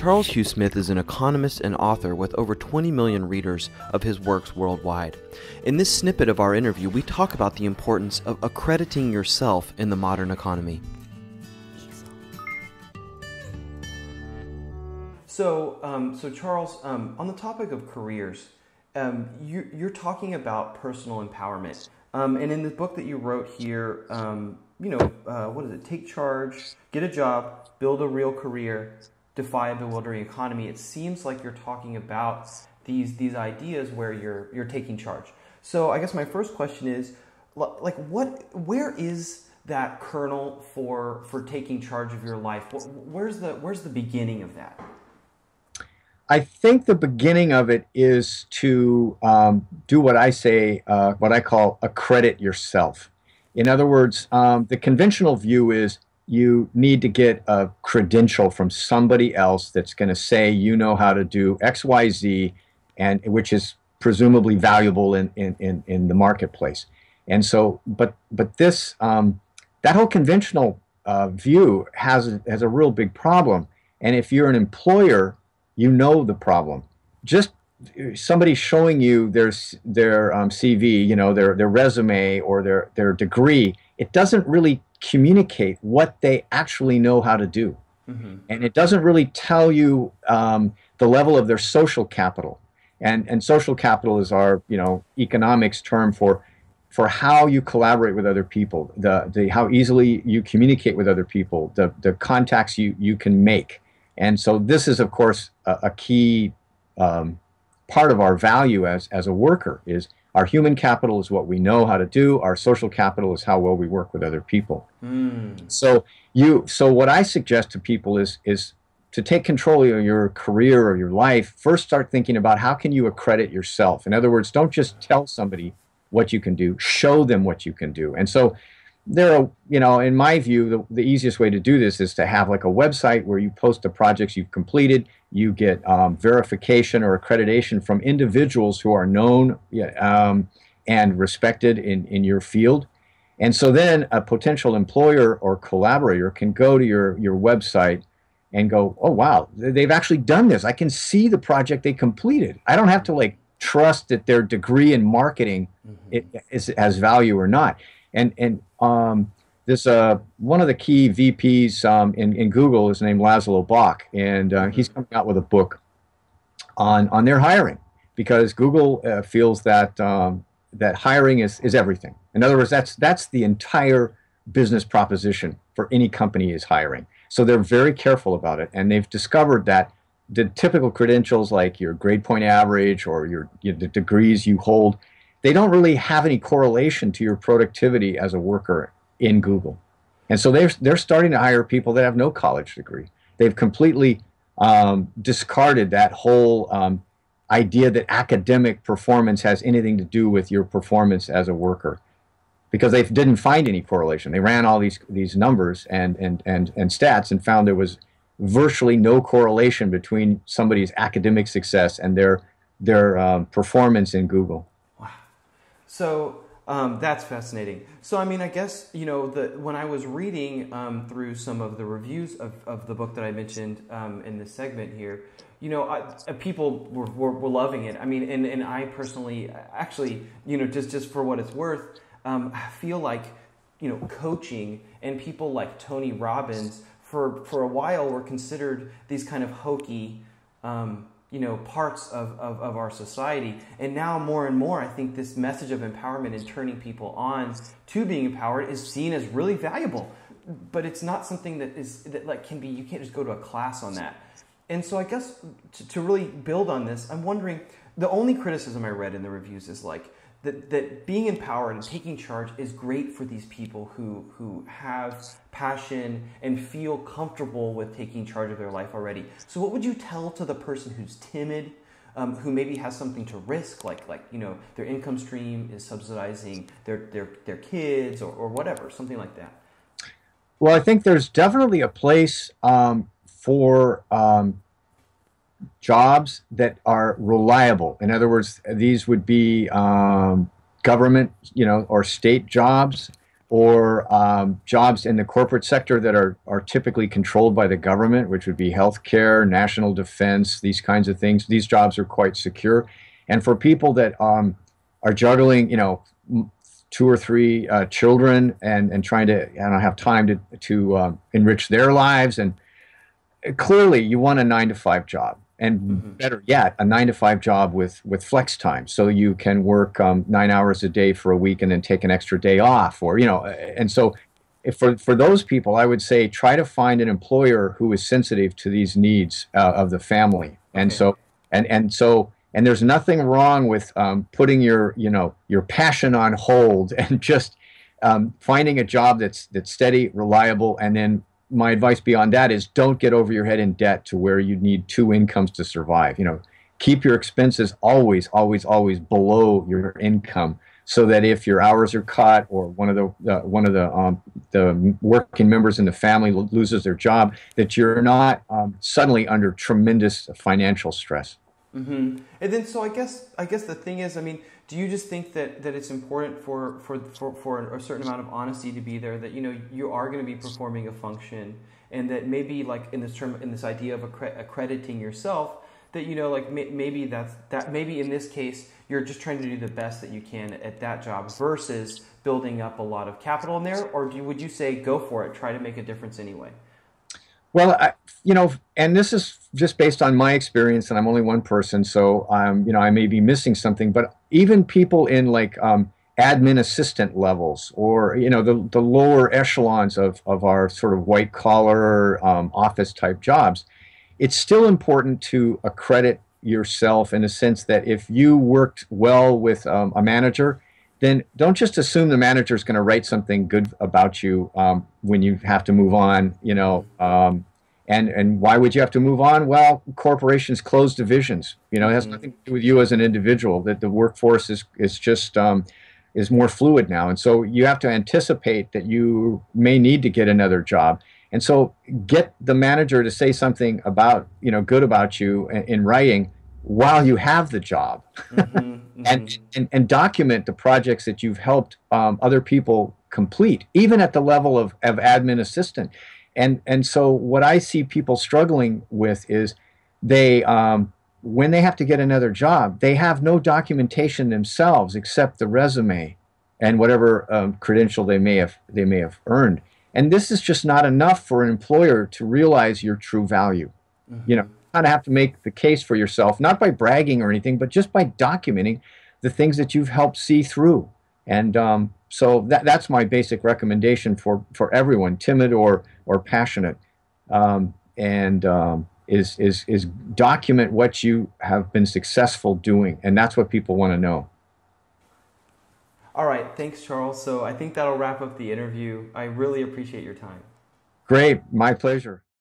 Charles Hugh Smith is an economist and author with over 20 million readers of his works worldwide. In this snippet of our interview, we talk about the importance of accrediting yourself in the modern economy. So, um, so Charles, um, on the topic of careers, um, you, are talking about personal empowerment. Um, and in the book that you wrote here, um, you know, uh, what is it? Take charge, get a job, build a real career, defy a bewildering economy. It seems like you're talking about these these ideas where you're you're taking charge. So I guess my first question is, like, what, where is that kernel for for taking charge of your life? Where's the where's the beginning of that? I think the beginning of it is to um, do what I say, uh, what I call accredit yourself. In other words, um, the conventional view is you need to get a credential from somebody else that's going to say you know how to do X, Y, Z, and which is presumably valuable in, in, in, in the marketplace. And so, but but this um, that whole conventional uh, view has has a real big problem. And if you're an employer you know the problem. Just somebody showing you their their um, CV, you know, their their resume or their their degree, it doesn't really communicate what they actually know how to do, mm-hmm. and it doesn't really tell you um, the level of their social capital. And and social capital is our you know economics term for for how you collaborate with other people, the the how easily you communicate with other people, the the contacts you you can make. And so this is, of course, a, a key um, part of our value as, as a worker is our human capital is what we know how to do. Our social capital is how well we work with other people. Mm. So you, so what I suggest to people is, is to take control of your career or your life, first start thinking about how can you accredit yourself. In other words, don't just tell somebody what you can do, show them what you can do. And so there are, you know, in my view, the, the easiest way to do this is to have like a website where you post the projects you've completed. You get um, verification or accreditation from individuals who are known um, and respected in, in your field. And so then a potential employer or collaborator can go to your, your website and go, oh, wow, they've actually done this. I can see the project they completed. I don't have to like trust that their degree in marketing mm-hmm. is, has value or not. And, and um, this uh, one of the key VPs um, in, in Google is named Laszlo Bock, and uh, he's coming out with a book on on their hiring because Google uh, feels that um, that hiring is is everything. In other words, that's that's the entire business proposition for any company is hiring. So they're very careful about it, and they've discovered that the typical credentials like your grade point average or your, your the degrees you hold they don't really have any correlation to your productivity as a worker in Google. And so they're, they're starting to hire people that have no college degree. They've completely um, discarded that whole um, idea that academic performance has anything to do with your performance as a worker because they didn't find any correlation. They ran all these, these numbers and, and, and, and stats and found there was virtually no correlation between somebody's academic success and their, their um, performance in Google. So um, that's fascinating. So I mean, I guess you know the when I was reading um, through some of the reviews of, of the book that I mentioned um, in this segment here, you know, I, uh, people were, were, were, loving it. I mean, and, and I personally, actually, you know, just just for what it's worth, um, I feel like you know, coaching and people like Tony Robbins for for a while were considered these kind of hokey. You know parts of, of, of, our society. And now more and more i think this message of empowerment and turning people on to being empowered is seen as really valuable. But it's not something that is that like can be you can't just go to a class on that. And so i guess to, to really build on this i'm wondering the only criticism i read in the reviews is like that, that being empowered and taking charge is great for these people who, who have passion and feel comfortable with taking charge of their life already. So, what would you tell to the person who's timid, um, who maybe has something to risk, like, like you know, their income stream is subsidizing their, their, their kids or, or whatever, something like that? Well, I think there's definitely a place um, for um, jobs that are reliable. In other words, these would be um, government, you know, or state jobs or um, jobs in the corporate sector that are, are typically controlled by the government, which would be healthcare, national defense, these kinds of things. These jobs are quite secure. And for people that um, are juggling, you know, two or three uh, children and, and trying to, I have time to, to um, enrich their lives. And clearly, you want a nine to five job and mm-hmm. better yet, a nine to five job with with flex time, so you can work um, nine hours a day for a week and then take an extra day off, or you know, and so. If for, for those people, I would say try to find an employer who is sensitive to these needs uh, of the family, and okay. so and and so and there's nothing wrong with um, putting your you know your passion on hold and just um, finding a job that's that's steady, reliable, and then my advice beyond that is don't get over your head in debt to where you need two incomes to survive. You know, keep your expenses always, always, always below your income, so that if your hours are cut or one of the uh, one of the um, the working members in the family loses their job, that you're not um, suddenly under tremendous financial stress. Mm-hmm. And then, so I guess I guess the thing is, I mean, do you just think that, that it's important for, for, for, for a certain amount of honesty to be there that you know you are going to be performing a function and that maybe like in this term in this idea of accrediting yourself that you know like maybe that's that maybe in this case you're just trying to do the best that you can at that job versus building up a lot of capital in there or do would you say go for it try to make a difference anyway well, I, you know, and this is just based on my experience, and I'm only one person, so um, you know, I may be missing something. But even people in like um, admin assistant levels, or you know, the the lower echelons of of our sort of white collar um, office type jobs, it's still important to accredit yourself in a sense that if you worked well with um, a manager then don't just assume the manager is going to write something good about you um, when you have to move on. You know, um, and and why would you have to move on? Well, corporations close divisions. You know, it has mm-hmm. nothing to do with you as an individual. That the workforce is is just um, is more fluid now, and so you have to anticipate that you may need to get another job. And so, get the manager to say something about you know good about you in, in writing while you have the job mm-hmm, mm-hmm. and, and, and document the projects that you've helped um, other people complete even at the level of, of admin assistant and and so what i see people struggling with is they um, when they have to get another job they have no documentation themselves except the resume and whatever um, credential they may have they may have earned and this is just not enough for an employer to realize your true value mm-hmm. you know kind of have to make the case for yourself, not by bragging or anything, but just by documenting the things that you've helped see through. And um, so that, that's my basic recommendation for, for everyone, timid or, or passionate. Um, and um, is, is, is document what you have been successful doing. And that's what people want to know. All right. Thanks, Charles. So I think that'll wrap up the interview. I really appreciate your time. Great. My pleasure.